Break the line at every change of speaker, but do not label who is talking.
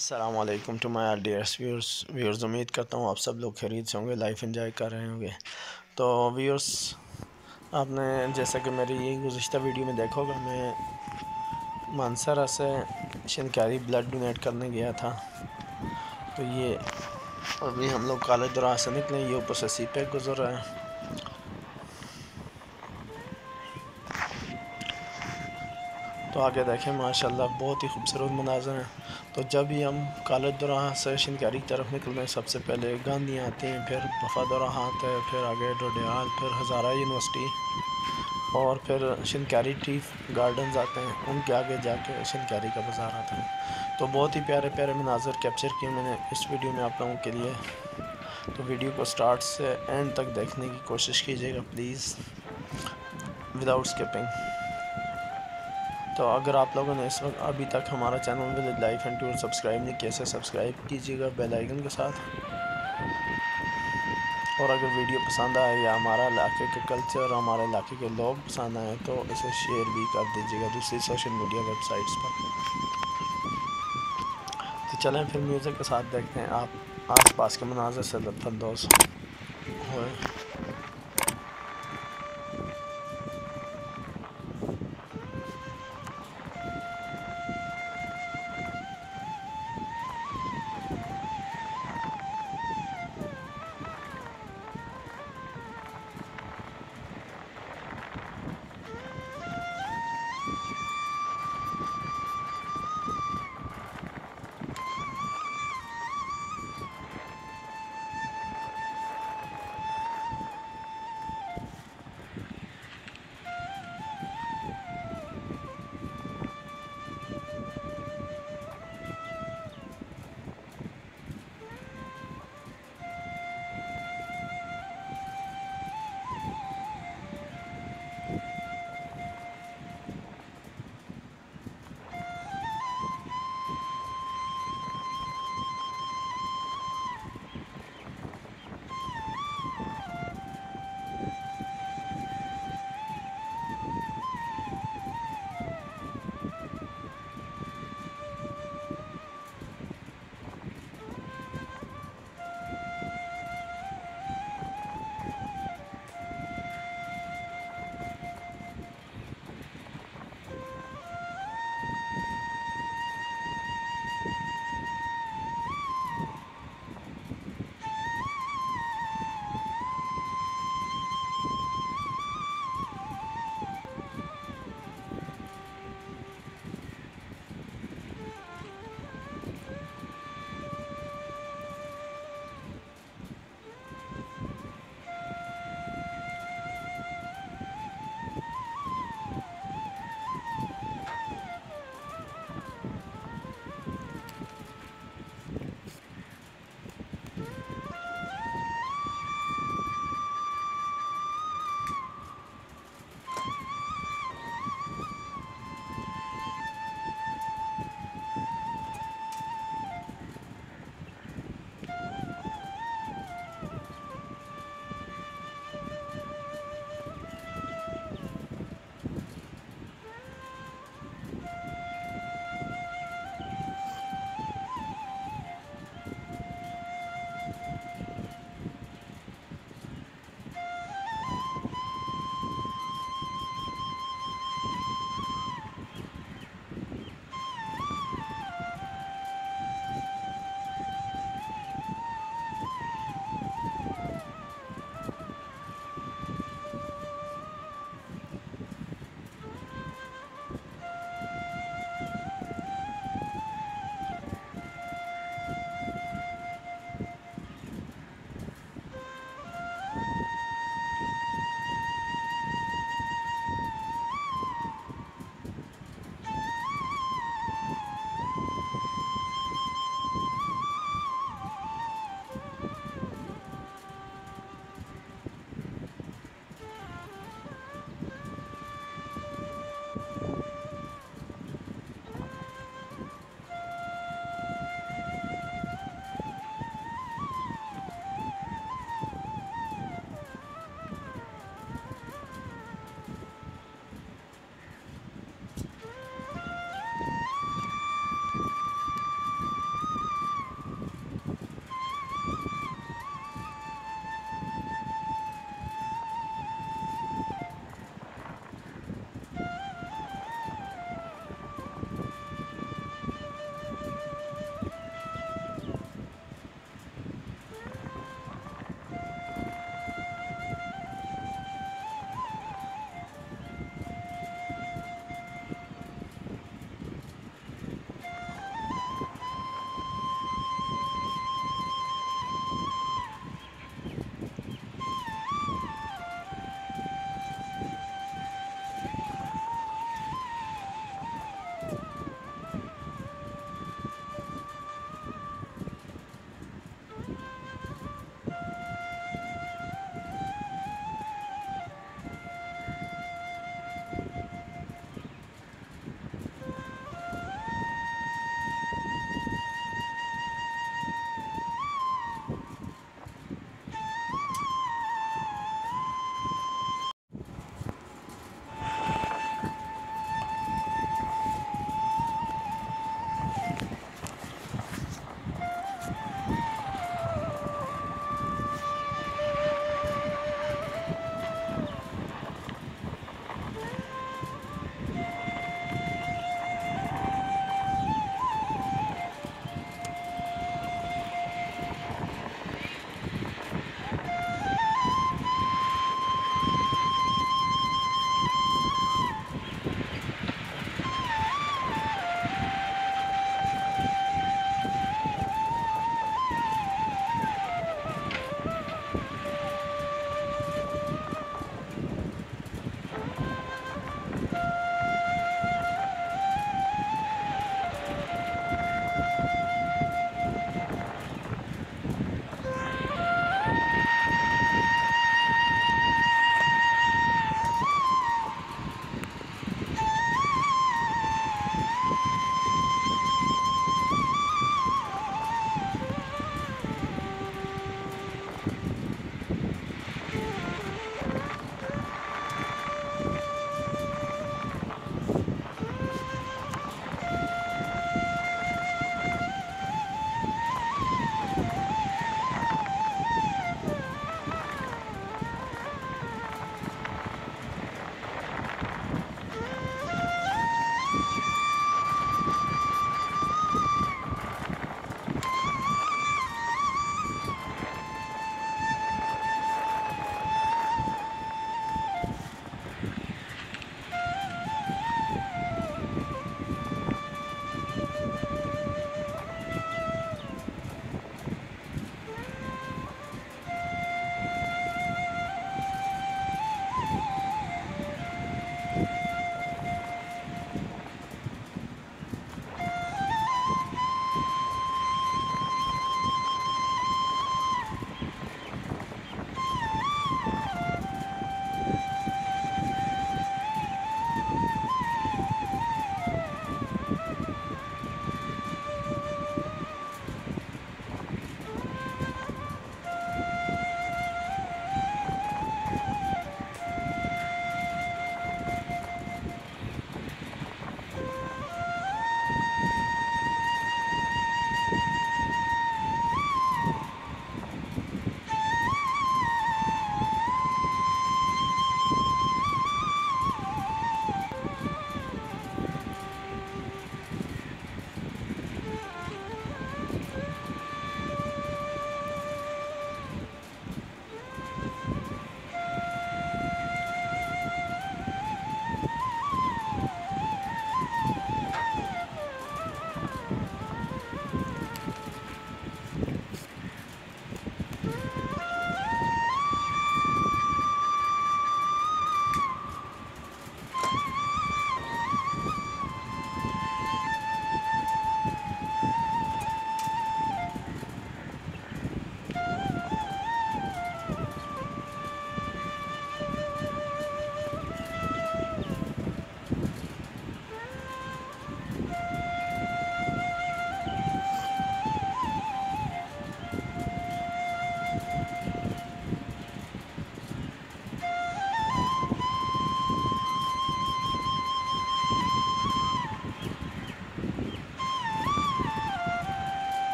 السلام علیکم to my are dears viewers viewers, امید کرتا ہوں آپ سب لوگ خرید سے ہوں گے، لائف انجوائے کر رہے ہوں گے۔ تو ویورس آپ نے جیسا کہ میری یہ گزشتہ ویڈیو میں دیکھو گا میں مانسرا سے شنکاری بلڈ ڈونیٹ کرنے گیا تھا۔ تو یہ ابھی ہم لوگ کالج دوران سے نکلے، یہ اوپر سے سی پیک گزر رہا ہے۔ تو آگے دیکھیں، ماشاءاللہ بہت ہی خوبصورت مناظر ہیں۔ تو جب ہی ہم کالج دوراہ سے شنکاری کی طرف نکلتے ہیں، سب سے پہلے گاندھی آتے ہیں، پھر وفا دوراہ آتا ہے پھر آگے ڈوڈیال، پھر ہزارہ یونیورسٹی، اور پھر شنکاری ٹی گارڈنز آتے ہیں۔ ان کے آگے جا کے شنکاری کا بازار آتا ہے۔ تو بہت ہی پیارے پیارے مناظر کیپچر کیے میں نے اس ویڈیو میں آپ لوگوں کے لیے۔ تو ویڈیو کو سٹارٹ سے اینڈ تک دیکھنے کی کوشش کیجیے گا پلیز وداؤٹ سکپنگ تو اگر آپ لوگوں نے اس وقت ابھی تک ہمارا channel village life and tour subscribe نہیں کیا سبسکرائب کیجیے گا بیل آئیکن کے ساتھ۔ اور اگر ویڈیو پسند آئے یا ہمارا علاقے کے کلچر ہمارے علاقے کے لوگ پسند آئیں تو اسے شیئر بھی کر دیجیے گا دوسری سوشل میڈیا ویب سائٹس پر۔ تو چلیں پھر میوزک کے ساتھ دیکھتے ہیں۔ آپ آس پاس کے مناظر سے لطف اندوز ہوئے۔